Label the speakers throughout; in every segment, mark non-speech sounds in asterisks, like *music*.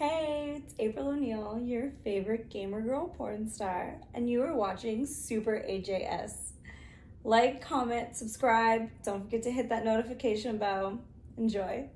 Speaker 1: Hey, it's April O'Neil, your favorite gamer girl porn star, and you are watching Super AJS. Like, comment, subscribe. Don't forget to hit that notification bell. Enjoy.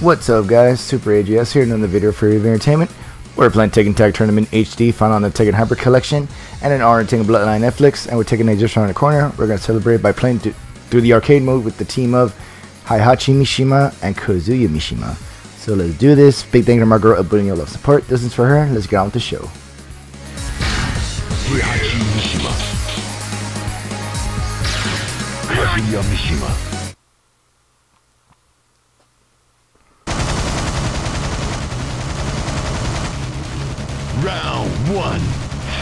Speaker 2: What's up guys, Super AJS here, another video for Review Entertainment. We're playing Tekken Tag Tournament HD, found on the Tekken Hybrid Collection, and an R Tekken Bloodline Netflix, and we're taking a just around the corner. We're going to celebrate by playing th through the arcade mode with the team of Heihachi Mishima and Kazuya Mishima. So let's do this. Big thank you to my girl your love support. This is for her. Let's get on with the show.
Speaker 3: Heihachi Mishima. Kazuya Mishima.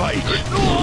Speaker 3: Fight!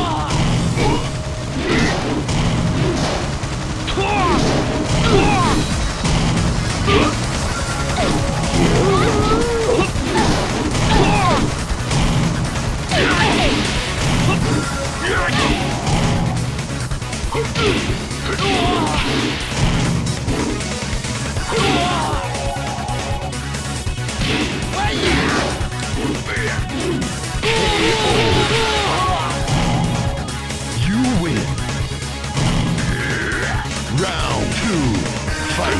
Speaker 3: Fight!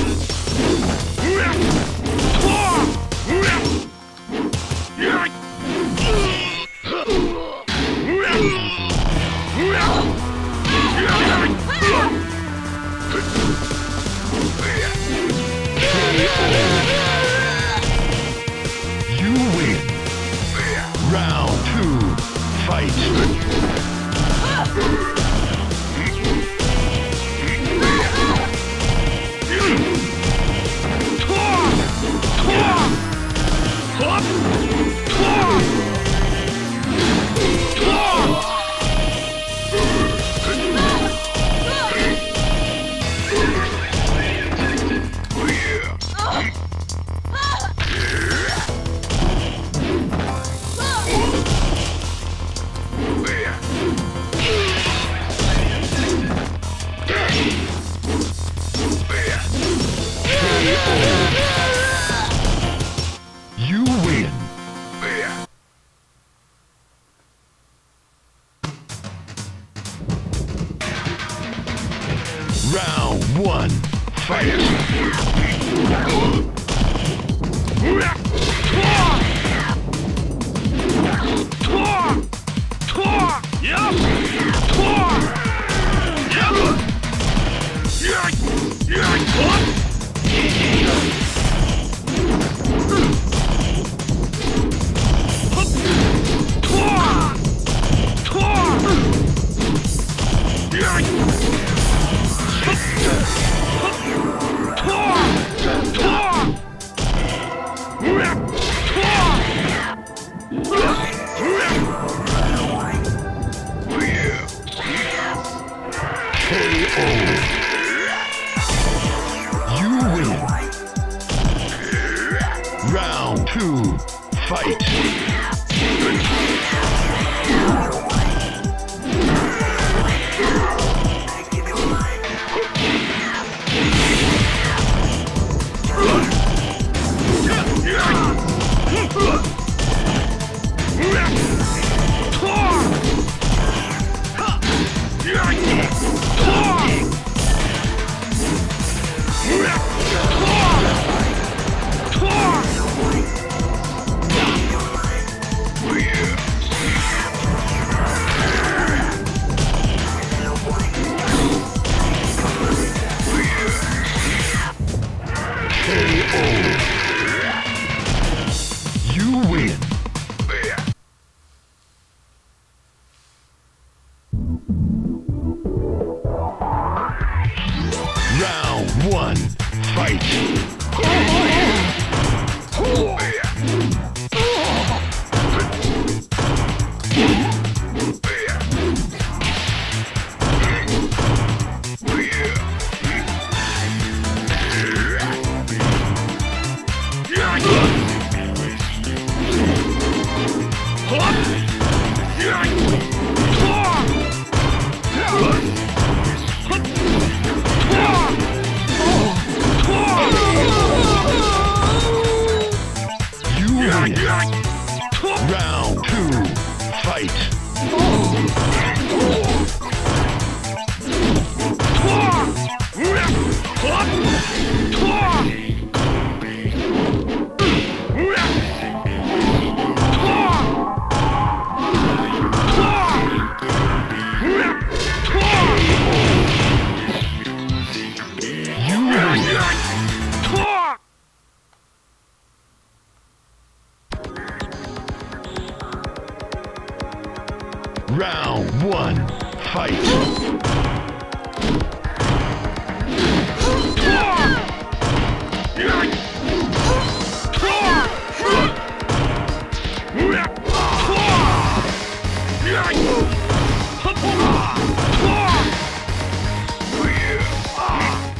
Speaker 3: You win. Fight. Ouro. Fight.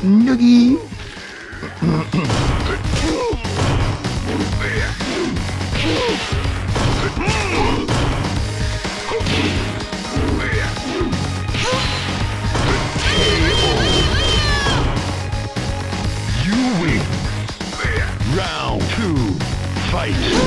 Speaker 2: Noogie.
Speaker 3: Fight.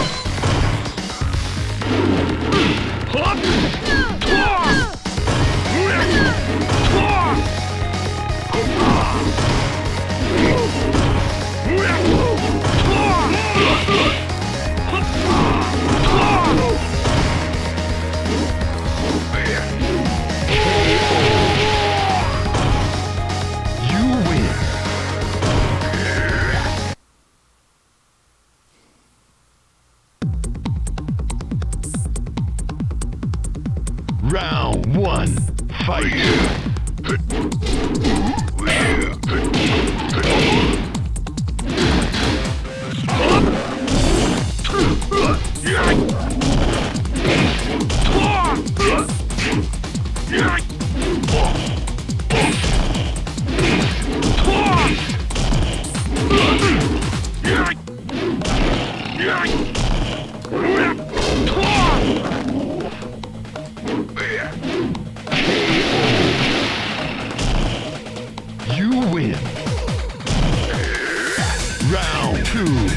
Speaker 3: Two,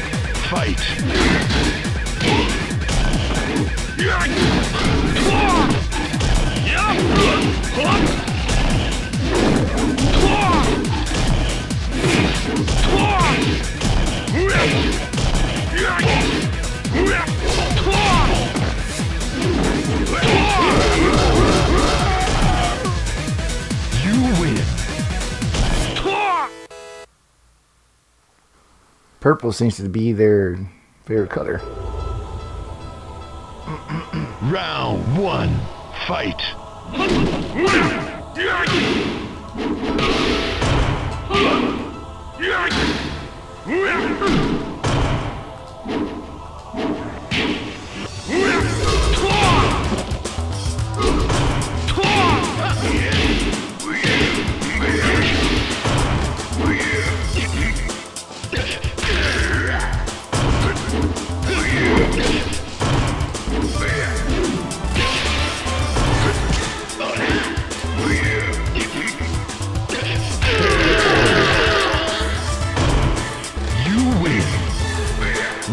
Speaker 3: fight.
Speaker 2: Purple seems to be their favorite color.
Speaker 3: Round one, fight. *laughs*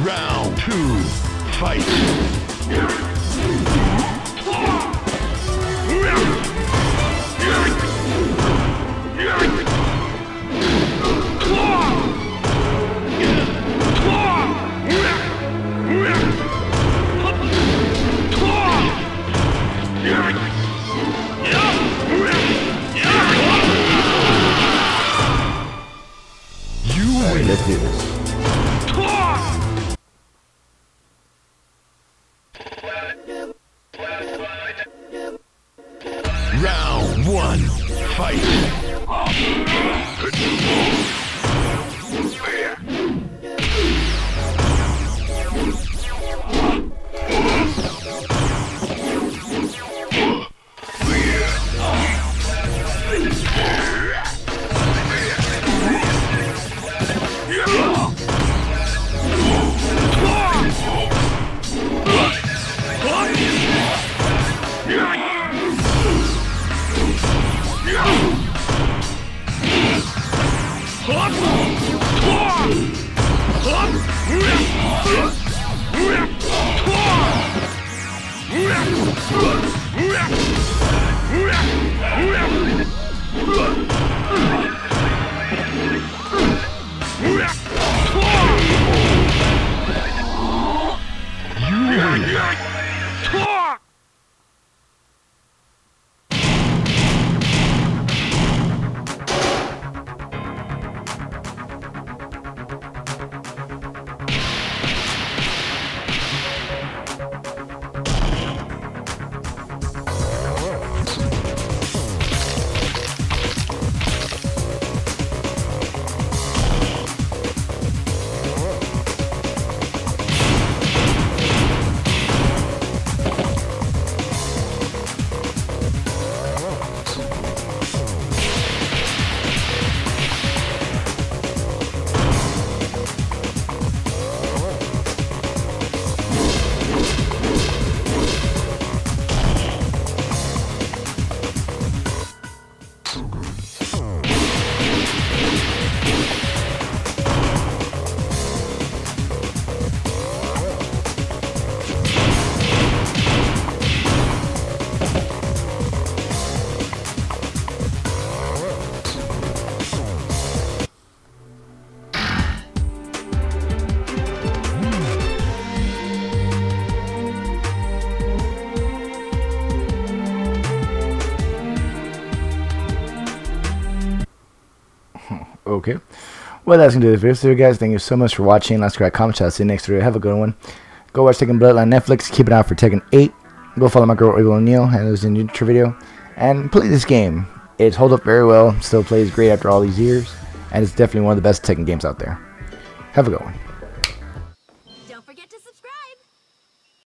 Speaker 3: Round two, fight.
Speaker 2: Let's do this. Okay. Well, that's going to do it for this video. Guys, thank you so much for watching. Let's grab comment. I'll see you next video. Have a good one. Go watch Tekken Bloodline Netflix. Keep an eye out for Tekken 8. Go follow my girl, April O'Neil, and there's a new intro video. And play this game. It's hold up very well. Still plays great after all these years. And it's definitely one of the best Tekken games out there. Have a good one.